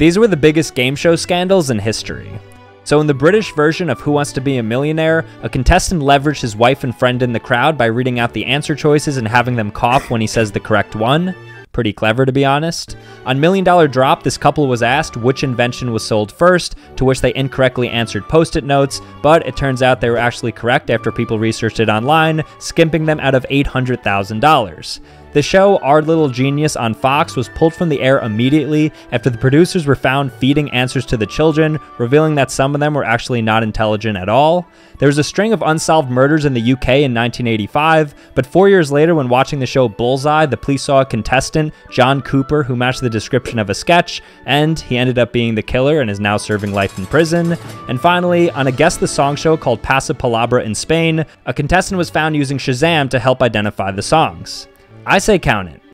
These were the biggest game show scandals in history. So, in the British version of Who Wants to Be a Millionaire, a contestant leveraged his wife and friend in the crowd by reading out the answer choices and having them cough when he says the correct one. Pretty clever, to be honest. On Million Dollar Drop, this couple was asked which invention was sold first, to which they incorrectly answered post it notes, but it turns out they were actually correct after people researched it online, skimping them out of $800,000. The show Our Little Genius on Fox was pulled from the air immediately after the producers were found feeding answers to the children, revealing that some of them were actually not intelligent at all. There was a string of unsolved murders in the UK in 1985, but four years later, when watching the show Bullseye, the police saw a contestant, John Cooper, who matched the description of a sketch, and he ended up being the killer and is now serving life in prison. And finally, on a Guess the Song show called Pasapalabra in Spain, a contestant was found using Shazam to help identify the songs. I say count it.